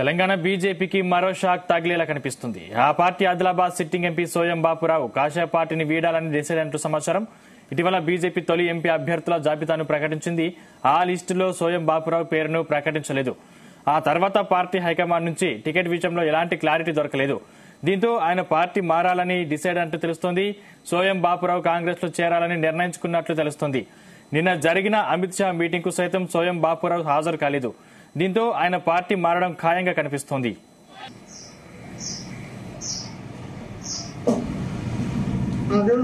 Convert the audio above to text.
తెలంగాణ బీజేపీకి మరో షాక్ తగిలేలా కనిపిస్తుంది. ఆ party Adilabad sitting MP Soyam Bapurao కాషాయ పార్టీని వీడాలని డిసైడ్ అంటూ సమాచారం. ఇటీవల బీజేపీ తొలి ఎంపీ అభ్యర్థుల జాబితాను ప్రకటించింది. ఆ లిస్టులో సోయం బాపురావు పేరును ప్రకటించలేదు. ఆ తర్వాత పార్టీ హైకమాండ్ నుంచి టికెట్ విషయంలో ఎలాంటి క్లారిటీ దొరకలేదు. దీంతో ఆయన పార్టీ మారాలని డిసైడ్ అంటూ తెలుస్తోంది. సోయం బాపురావు కాంగ్రెస్లో చేరాలని నిర్ణయించుకున్నట్లు తెలుస్తోంది. నిన్న జరిగిన అమిత్ షా మీటింగ్కు సైతం సోయం బాపురావు హాజరు కాలేదు. దీంతో ఆయన పార్టీ మారడం ఖాయంగా కనిపిస్తోంది. అదే